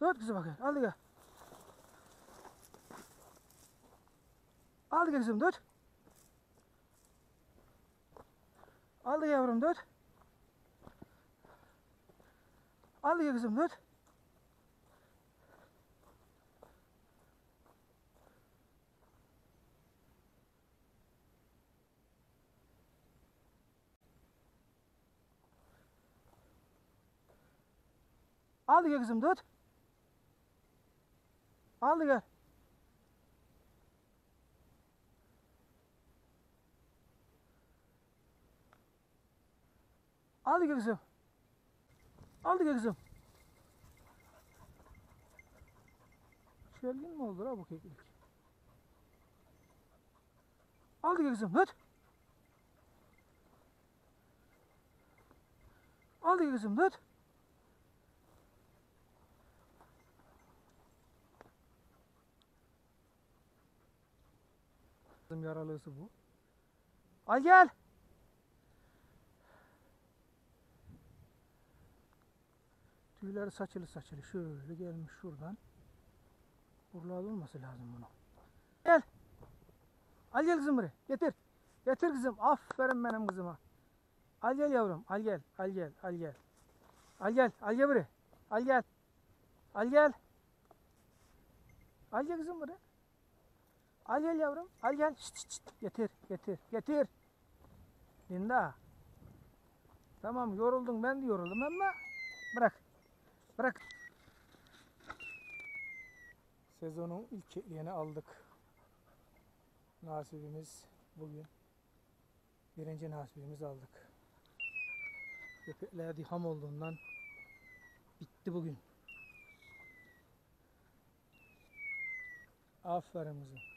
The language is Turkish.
Dört kızım bakayım. Al gel. Al gel kızım dört. Al gel yavrum dört. Al gel kızım dört. Al gel kızım dört. Al gel. Al gel kızım. Al gel kızım. Çelgin mi oldu ha bu keklik? Al gel kızım. Dört. Al gel kızım. Dört. Kızım yaralısı bu. Al gel. Tüyleri saçılı saçılı şöyle gelmiş şuradan. Buralarda olması lazım bunu. Gel. Al gel kızım buraya. Getir. Getir kızım. Aferin benim kızıma. Al gel yavrum. Al gel. Al gel. Al gel. Al gel. Al gel buraya. Al gel. Al gel. Al gel kızım buraya. Al gel yavrum. Al gel. Şşt, şşt. Getir. Getir. Getir. Linda. Tamam yoruldun ben de yoruldum ama bırak. Bırak. Sezonun ilk kekliğini aldık. Nasibimiz bugün. Birinci nasibimizi aldık. Köpekler diham olduğundan bitti bugün. Aferin kızım.